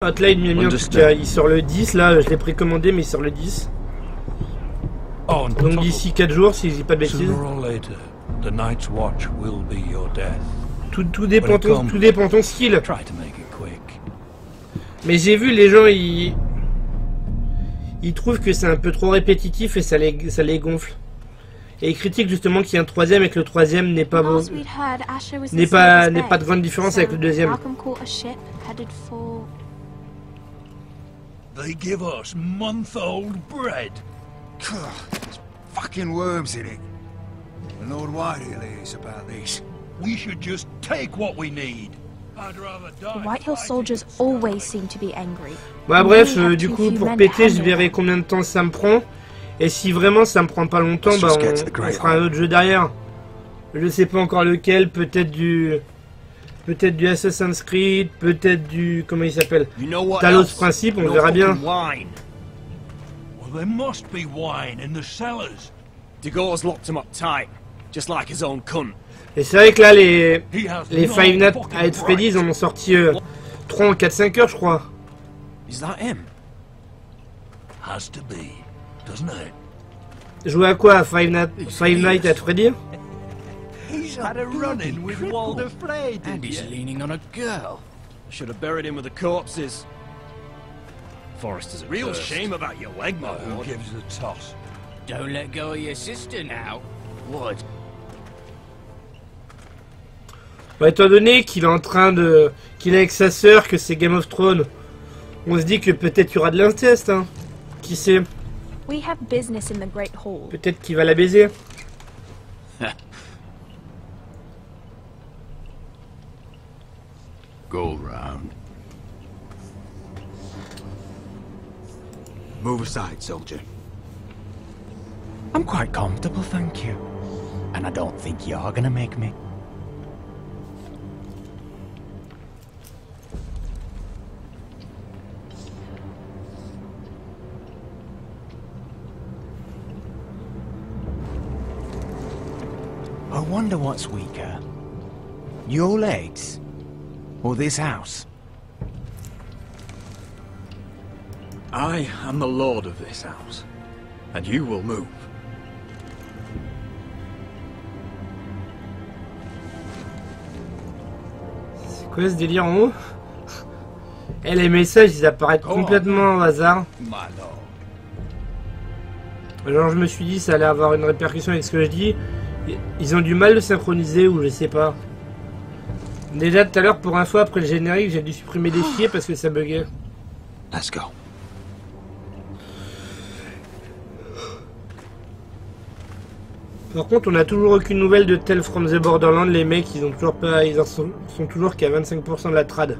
Hotline Miami en tout cas, il sort le 10 là, je l'ai précommandé mais il sort le 10. Oh, Donc d'ici 4 jours si je dis pas de bêtises. Sooner or later, the Night's Watch will be your death. Tout, tout dépend ton, tout dépend ton skill. Mais j'ai vu les gens ils ils trouvent que c'est un peu trop répétitif et ça les ça les gonfle. Et ils critiquent justement qu'il y a un troisième et que le troisième n'est pas was N'est pas n'est Bay, pas de grande différence avec le deuxième. They give us month-old bread. There's fucking worms in it. And Lord Whitehill is about this? We should just take what we need. I'd rather die. The White Hill fighting soldiers always seem to be angry. Bah bref, euh, du coup pour péter je verrai combien de temps ça me prend. Et si vraiment ça me prend pas longtemps, bah on, on fera un autre jeu derrière. Je sais pas encore lequel, peut-être du... Peut-être du Assassin's Creed, peut-être du... Comment il s'appelle You know Talos? Principe, on verra bien. Wine? Well, there must be wine in the cellars. Locked him up tight, just like his own cunt. Et c'est vrai que là, les, les Five Nights at Freddy's en ont sorti euh, 3 en 4-5 heures, je crois. Is that him? Has to be, doesn't it? Jouer à quoi Five, Night, Five Nights at Freddy He's had a run-in with Walder Frey, And didn't he's you? leaning on a girl. I should have buried him with the corpses. Forrester's a real Cursed. shame about your leg, my who gives a toss? Don't let go of your sister now. Would. Bah, étant donné qu'il est en train de... qu'il est avec sa sœur, que c'est Game of Thrones, on se dit que peut-être il y aura de l'inceste, hein. Qui sait? We have business in the Great Hall. Peut-être qu'il va la baiser. Go round. Move aside, soldier. I'm quite comfortable, thank you. And I don't think you're gonna make me. I wonder what's weaker. Your legs? Or this house? I am the lord of this house, and you will move. C'est quoi ce délire en haut? Et les messages, ils apparaissent complètement au hasard. Genre, je me suis dit, ça allait avoir une répercussion avec ce que je dis. Ils ont du mal de synchroniser ou je sais pas. Déjà tout à l'heure, pour info, après le générique, j'ai dû supprimer des fichiers parce que ça buguait. Let's go. Par contre, on a toujours aucune nouvelle de Tell from the Borderland. Les mecs, ils ont toujours pas, ils en sont, sont toujours qu'à 25% de la trad.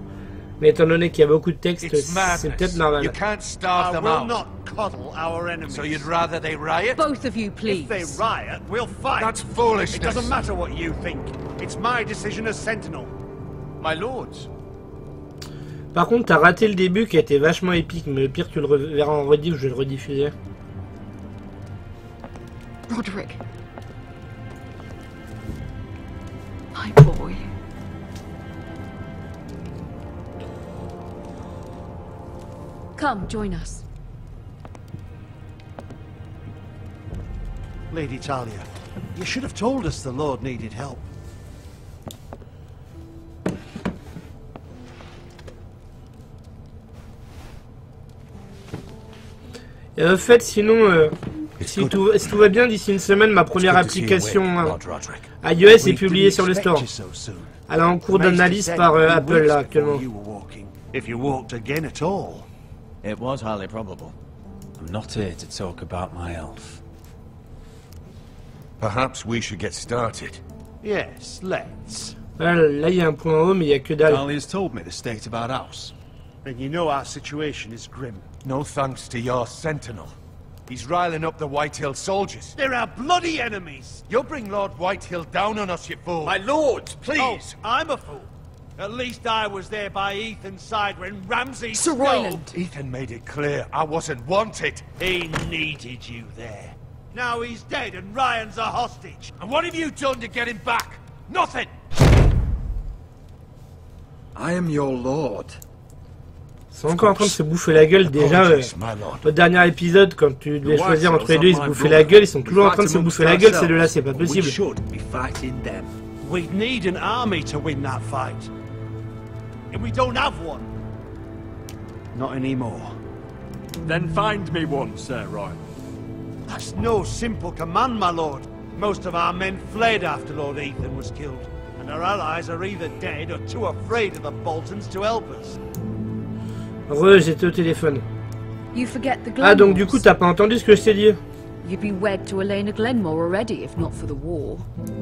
Mais étant donné qu'il y a beaucoup de texte, It's c'est peut-être normal. You can't starve I them will out. not coddle our enemies. So you'd rather they riot? Both of you, please. If they riot, we'll fight. That's foolishness. It doesn't matter what you think. It's my decision as Sentinel. My lords. Par contre, t'as raté le début qui a été vachement épique, mais le pire, tu le reverras en rediff, je vais le rediffuser. Roderick. My boy. Come, join us. Lady Talia, you should have told us the Lord needed help. Et en fait, sinon, euh, si, tout, si tout va bien, d'ici une semaine, ma première application euh, Roderick. iOS est publiée sur le store. Elle est en cours d'analyse par euh, Apple là actuellement. You were walking, if you walked again at all. It was highly probable. I'm not here to talk about my elf. Perhaps we should get started. Yes, let's. Là, là, il y a un point en haut, mais il y a que dalle. Talia's told me the state of our house. Then you know our situation is grim. No thanks to your sentinel. He's riling up the Whitehill soldiers. They're our bloody enemies. You'll bring Lord Whitehill down on us, you fool. My lords, please! Oh, I'm a fool. At least I was there by Ethan's side when Ramsay Sir stole- Royland. Ethan made it clear I wasn't wanted. He needed you there. Now he's dead and Ryan's a hostage. And what have you done to get him back? Nothing! I am your lord. Ils sont encore en train de se bouffer la gueule déjà. euh, my lord. au dernier épisode, quand tu devais choisir entre les deux, ils se bouffaient la gueule. Ils sont toujours en We train de se bouffer la gueule. Ces deux-là, c'est pas possible. should be fighting them. We'd need an army to win that fight. And we don't have one. Not anymore. Then find me one, Sir Roy. That's no simple command, my lord. Most of our men fled after Lord Ethan was killed, and our allies are either dead or too afraid of the Boltons to help us. Re, j'étais au téléphone. You forget the Ah, donc du coup, t'as pas entendu ce que je t'ai dit You'd be wed to Elena Glenmore already if not for the war.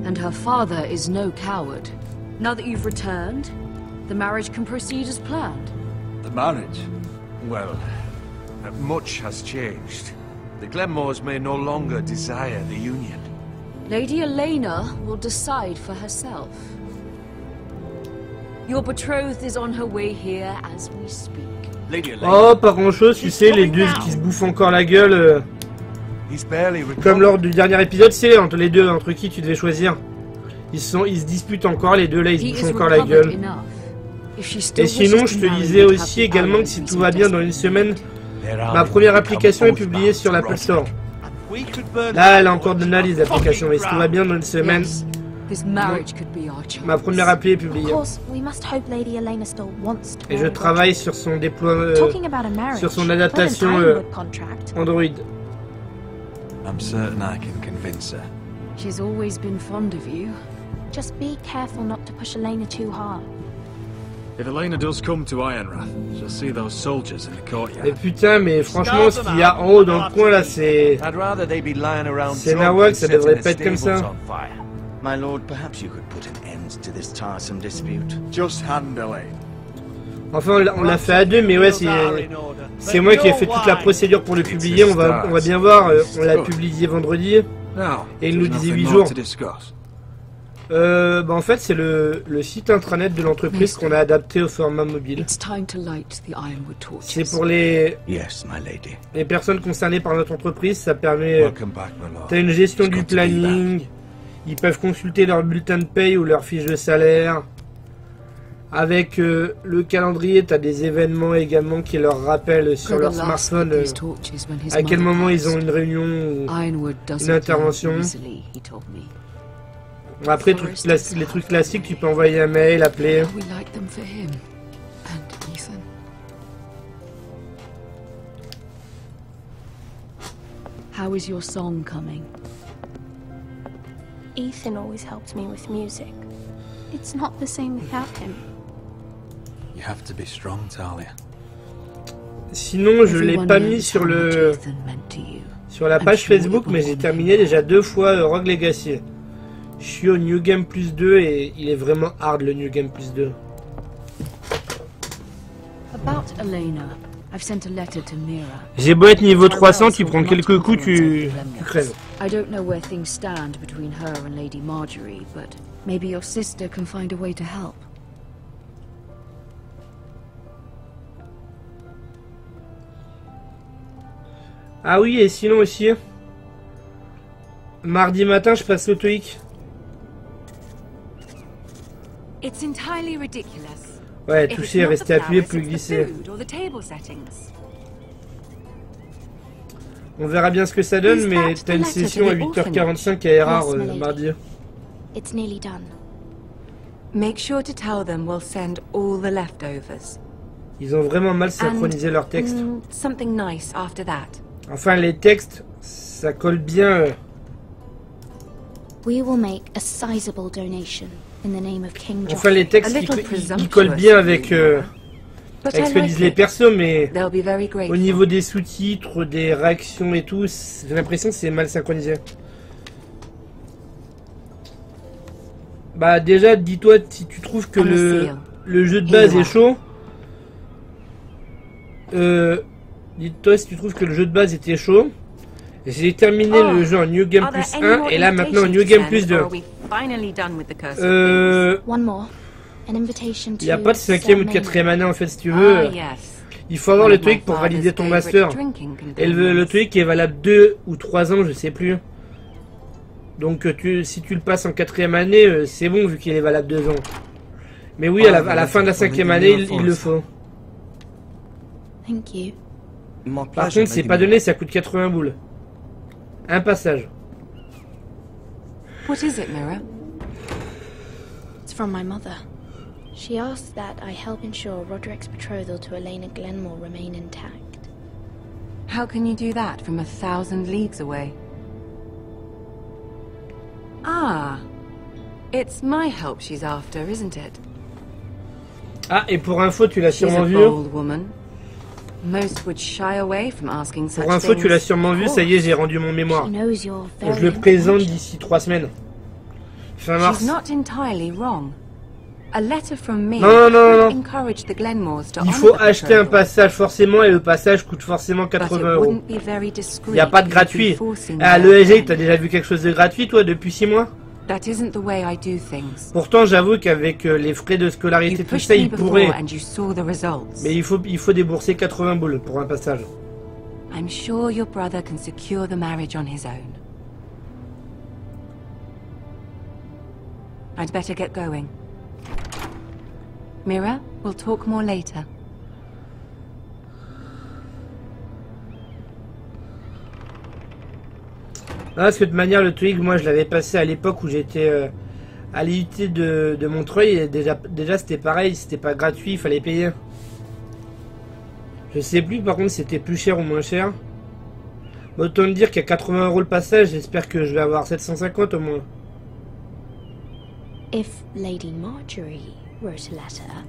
And her father is no coward. Now that you've returned, the marriage can proceed as planned. The marriage? Well, uh, much has changed. The Glenmores may no longer desire the union. Lady Elena will decide for herself. Your betrothed is on her way here as we speak. Oh, pas grand chose, tu sais, les deux qui se bouffent encore la gueule. euh, Comme lors du dernier épisode, c'est entre les deux, entre qui tu devais choisir. Ils, sont, ils se disputent encore, les deux là, ils se bouffent encore la gueule. Et sinon, je te disais aussi également que si tout va bien, dans une semaine, ma première application est publiée sur l'Apple Store. Là, elle a encore de l'analyse d'application, mais si tout va bien, dans une semaine, Yes, this marriage could be our chance. ma première appli est Of publiée. course, we must hope Lady Elena still wants to. Et je travaille sur son déploiement euh, sur son adaptation, euh, contract. Android. I'm certain I can convince her. She's always been fond of you. Just be careful not to push Elena too hard. If Elena does come to Ironrath, she'll see those soldiers in the Et courtyard. putain, mais franchement, ce qu'il y a en haut dans le coin là, c'est. I'd rather they be lying around C'est Nawak, ça devrait pas être comme ça. On fire. My lord, perhaps you could put an end to this tiresome dispute. Just handle it. Enfin, on l'a- fait à deux, mais ouais, c'est. C'est moi qui ai fait toute la procédure pour le publier. On va, on va bien voir. euh, On l'a publié vendredi. Et il nous disait nothing 8 more jours. Euh, bah en fait, c'est le, le site intranet de l'entreprise qu'on a adapté au format mobile. It's time to light the Ironwood torches. C'est pour les, les personnes concernées par notre entreprise. Ça permet. euh, Welcome back, my lord. T'as une gestion du planning. Ils peuvent consulter leur bulletin de paye ou leur fiche de salaire. Avec euh, le calendrier, t'as des événements également qui leur rappellent sur leur smartphone euh, à quel moment ils ont une réunion. ou- doesn't intervention. Après, trucs les trucs classiques, tu peux envoyer un mail, appeler. How is your song coming? Ethan always helped me with music. It's not the same without him. You have to be strong, Talia. Sinon, je l'ai pas mis sur le sur la page Facebook, mais j'ai terminé déjà deux fois euh, Rogue Legacy. Je suis au New Game Plus 2 et il est vraiment hard le New Game Plus 2. About Elena, I've sent a letter to Mira. J'ai beau être niveau 300, tu prends quelques coups, tu, tu crèves. I don't know where things stand between her and Lady Marjorie, but maybe your sister can find a way to help. Ah oui, et sinon aussi, mardi matin, je passe au TOEIC. It's entirely ridiculous. Ouais, If it's toucher, not the rester appuyé, plus glisser. On verra bien ce que ça donne, Is mais t'as une session à the 8h45 à my euh, mardi. It's nearly done. Make sure to tell them we'll send all the leftovers. Ils ont vraiment mal synchronisé leurs textes. Mm, something nice after that. Enfin, les textes, ça colle bien. We will make a sizable donation in the name of King Enfin, les textes, ils, ils- collent bien avec, euh, Disent les persos, mais au niveau des sous-titres, des réactions et tout, j'ai l'impression que c'est mal synchronisé. Bah déjà, dis-toi si tu trouves que le, le jeu de base est chaud. Euh, dis-toi si tu trouves que le jeu de base était chaud. J'ai terminé Oh, le jeu en New Game Plus any 1 more et là maintenant New Game Plus or 2. are we finally done with the curse of Euh, One more. Il n'y a pas de cinquième ou de quatrième année en fait si tu veux. Ah, yes. Il faut avoir le TOEIC pour valider ton master. Et le, le. TOEIC est valable 2 ou 3 ans, je sais plus. Donc euh, tu, si tu le passes en quatrième année, euh, c'est bon vu qu'il est valable 2 ans. Mais oui, à la, à la fin de la cinquième année, il, il le faut. Thank you. My Par contre, c'est pas donné, ça coûte 80 boules. Un passage. What is it, Mira? It's from my mother. She asks that I help ensure Roderick's betrothal to Elena Glenmore remain intact. How can you do that from a thousand leagues away? Ah. It's my help she's after, isn't it? Ah, et pour info, tu l'as She's sûrement a vu. bold woman. Most would shy away from asking such Pour info, tu l'as sûrement vu, ça y est, j'ai rendu mon mémoire. She knows you're Donc, very je le présente d'ici 3 semaines. Fin mars. She's not entirely wrong. Non, non, non, non. encourage the Glenmores to Il faut acheter un passage forcément et le passage coûte forcément but it 80 euros. Il n'y a pas de gratuit. Ah, l'ESG, t'as déjà vu quelque chose de gratuit toi depuis 6 mois? Pourtant, j'avoue qu'avec euh, les frais de scolarité, tout ça, il pourrait. Mais il faut, il faut débourser 80 boules pour un passage. I'm sure your brother can secure the marriage on his own. I'd better get going. Mira, we'll talk more later. Ah, parce que de manière, le TOEIC, moi, je l'avais passé à l'époque où j'étais euh, à l'IUT de, de Montreuil. Et déjà, déjà c'était pareil, c'était pas gratuit, il fallait payer. Je sais plus, par contre, si c'était plus cher ou moins cher. Autant dire qu'à 80 euros le passage, j'espère que je vais avoir 750 au moins. If Lady Marjorie wrote a letter,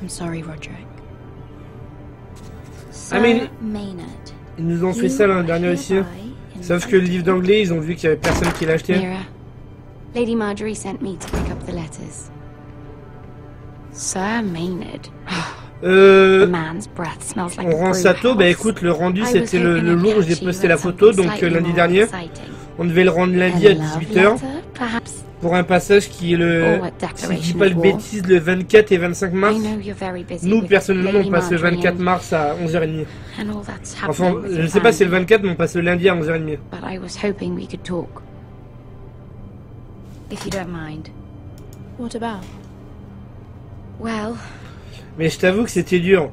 I'm sorry, Roderick. Sir I mean- Maynard. Ils nous ont fait ça l'an dernier aussi. Sauf que le livre d'anglais, ils ont vu qu'il y avait personne qui l'a acheté. Mira, Lady Marjorie sent me to pick up the letters. Sir Maynard. Euh, on a rend ça tôt, bah écoute, le rendu c'était le, le jour où j'ai posté la photo, donc euh, lundi dernier. On devait le rendre lundi à love 18h letter, perhaps? pour un passage qui est le, si je dis pas of de bêtises, le 24 et 25 mars. Nous, personnellement, on passe le Marjorie 24 and- mars à 11h30. and all that's Enfin, je your sais pas si c'est le family. 24, mais on passe le lundi à 11h30. But I was hoping we could talk. If you don't mind. What about? Well, Mais je t'avoue que c'était dur.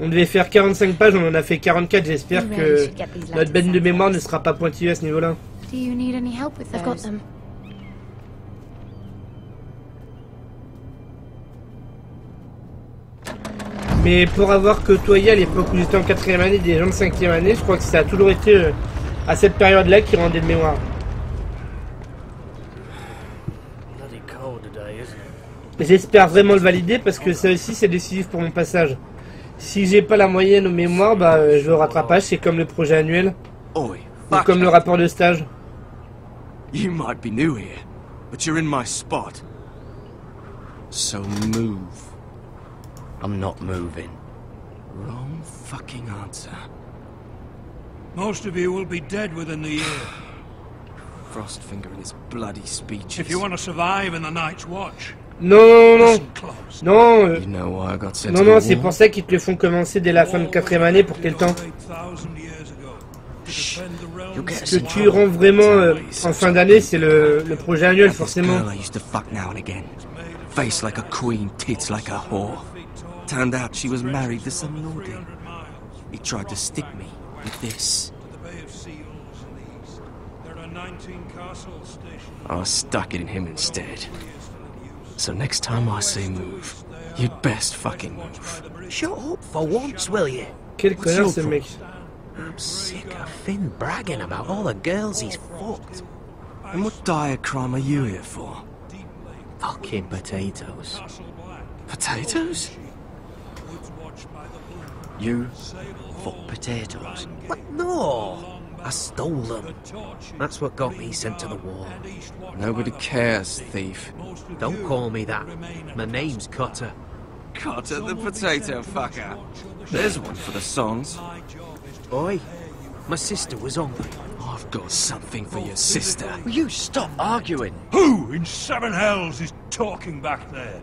On devait faire 45 pages, on en a fait 44. J'espère que notre benne de mémoire ne sera pas pointillée à ce niveau-là. do you need any help with those? I've got them. Mais pour avoir côtoyé à l'époque où j'étais en quatrième année des gens de cinquième année, je crois que ça a toujours été euh, à cette période-là qui rendait de mémoire. Bloody cold today, isn't it? J'espère vraiment le valider parce que ça aussi c'est décisif pour mon passage. Si j'ai pas la moyenne au mémoire, bah euh, je au rattrapage, c'est comme le projet annuel Oi, ou comme le rapport de stage. You might be new here, but you're in my spot. So move. I'm not moving. Wrong fucking answer. Most of you will be dead within the year. Frostfinger and his bloody speeches. If you want to survive in the Night's Watch, Non, non, non, euh, non, non, c'est pour ça qu'ils te le font commencer dès la fin de quatrième année pour que t'aies le temps. Get Ce que tu rends vraiment euh, en fin d'année, c'est le, le projet annuel forcément. Face like a queen, tits like a whore. Turned out she was married to some lordy. He tried to stick me with this. The Bay of Seals in the east. There are 19 castles stationed. I stuck it in him instead. So next time I say move, you'd best fucking move. Shut up for once, will you? Quel What's connard your ce. I'm sick of Finn bragging about all the girls he's fucked. And what dire crime are you here for? Fucking potatoes. Potatoes? You fuck potatoes? What? No! I stole them. That's what got me sent to the war. Nobody cares, thief. Don't call me that. My name's Cutter. Cutter the potato fucker. There's one for the songs. Oi, my sister was hungry. I've got something for your sister. Will you stop arguing? Who in seven hells is talking back there?